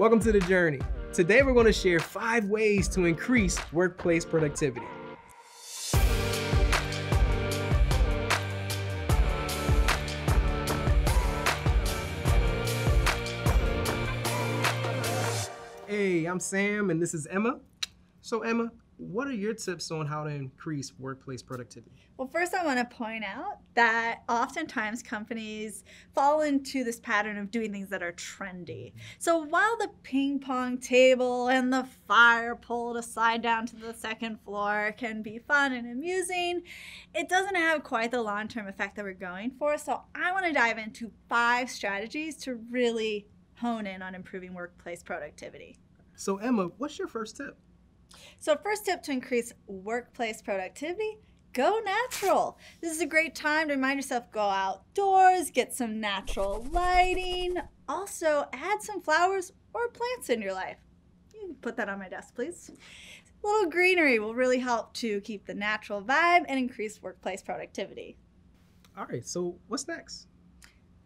Welcome to the journey. Today we're going to share five ways to increase workplace productivity. Hey, I'm Sam and this is Emma. So Emma, what are your tips on how to increase workplace productivity? Well, first, I want to point out that oftentimes companies fall into this pattern of doing things that are trendy. So while the ping pong table and the fire pulled aside down to the second floor can be fun and amusing, it doesn't have quite the long term effect that we're going for. So I want to dive into five strategies to really hone in on improving workplace productivity. So, Emma, what's your first tip? So, first tip to increase workplace productivity go natural. This is a great time to remind yourself go outdoors, get some natural lighting. Also, add some flowers or plants in your life. You can put that on my desk, please. A little greenery will really help to keep the natural vibe and increase workplace productivity. All right, so what's next?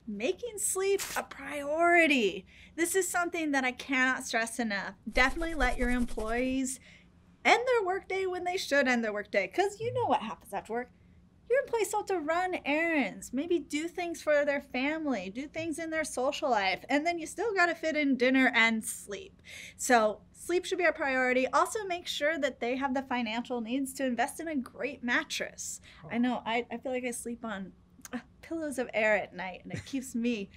making sleep a priority. This is something that I cannot stress enough. Definitely let your employees end their workday when they should end their workday because you know what happens after work. Your employees have to run errands, maybe do things for their family, do things in their social life, and then you still got to fit in dinner and sleep. So, sleep should be a priority. Also, make sure that they have the financial needs to invest in a great mattress. I oh. know I, I feel like I sleep on uh, pillows of air at night and it keeps me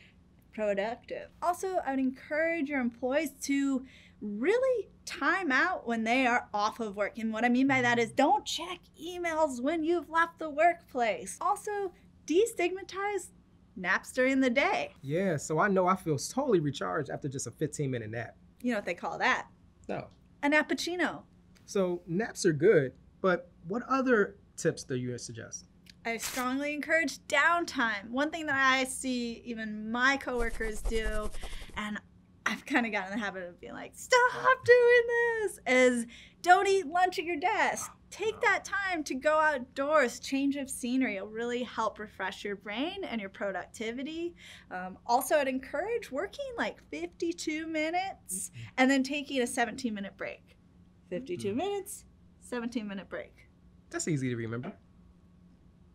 productive. Also, I would encourage your employees to really time out when they are off of work. And what I mean by that is don't check emails when you've left the workplace. Also, destigmatize naps during the day. Yeah, so I know I feel totally recharged after just a 15 minute nap. You know what they call that? No. A nappuccino. So naps are good, but what other tips do you suggest? I strongly encourage downtime. One thing that I see even my coworkers do, and I've kind of gotten in the habit of being like, stop doing this, is don't eat lunch at your desk. Take that time to go outdoors, change of scenery. It'll really help refresh your brain and your productivity. Um, also, I'd encourage working like 52 minutes mm-hmm. and then taking a 17 minute break. 52 mm-hmm. minutes, 17 minute break. That's easy to remember.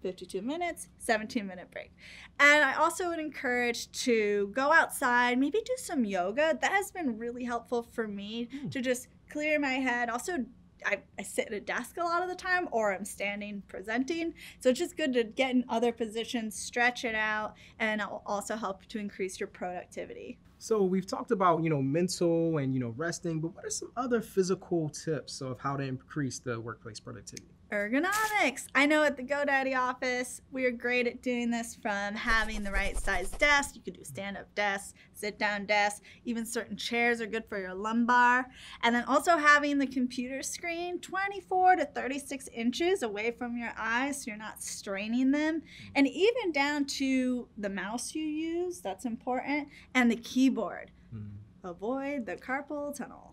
52 minutes, 17 minute break. And I also would encourage to go outside, maybe do some yoga. That has been really helpful for me mm. to just clear my head. Also, I, I, sit at a desk a lot of the time or I'm standing presenting. So it's just good to get in other positions, stretch it out, and it'll also help to increase your productivity. So we've talked about, you know, mental and, you know, resting, but what are some other physical tips of how to increase the workplace productivity? Ergonomics. I know at the GoDaddy office, we are great at doing this from having the right size desk. You could do stand up desks, sit down desks, even certain chairs are good for your lumbar. And then also having the computer screen 24 to 36 inches away from your eyes so you're not straining them. And even down to the mouse you use, that's important, and the keyboard. Mm-hmm. Avoid the carpal tunnel.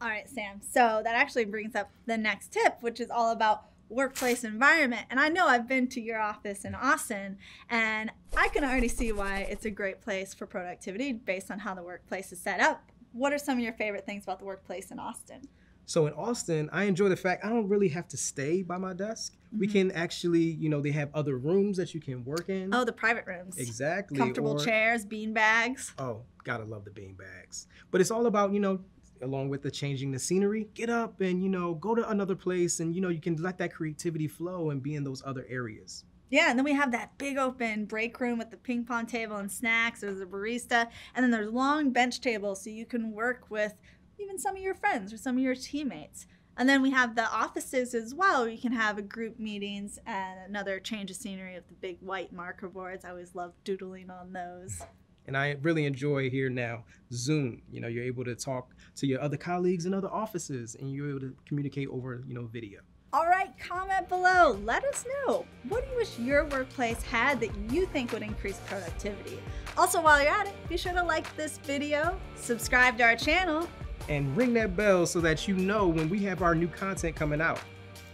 All right, Sam. So that actually brings up the next tip, which is all about workplace environment. And I know I've been to your office in Austin, and I can already see why it's a great place for productivity based on how the workplace is set up. What are some of your favorite things about the workplace in Austin? So in Austin, I enjoy the fact I don't really have to stay by my desk. Mm-hmm. We can actually, you know, they have other rooms that you can work in. Oh, the private rooms. Exactly. Comfortable or, chairs, bean bags. Oh, gotta love the bean bags. But it's all about, you know, along with the changing the scenery, get up and you know go to another place and you know you can let that creativity flow and be in those other areas. Yeah, and then we have that big open break room with the ping pong table and snacks. There's a barista, and then there's long bench tables so you can work with even some of your friends or some of your teammates. And then we have the offices as well. You can have a group meetings and another change of scenery of the big white marker boards. I always love doodling on those. And I really enjoy here now Zoom. You know, you're able to talk to your other colleagues in other offices and you're able to communicate over, you know, video. All right, comment below. Let us know. What do you wish your workplace had that you think would increase productivity? Also, while you're at it, be sure to like this video, subscribe to our channel, and ring that bell so that you know when we have our new content coming out.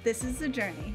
This is The Journey.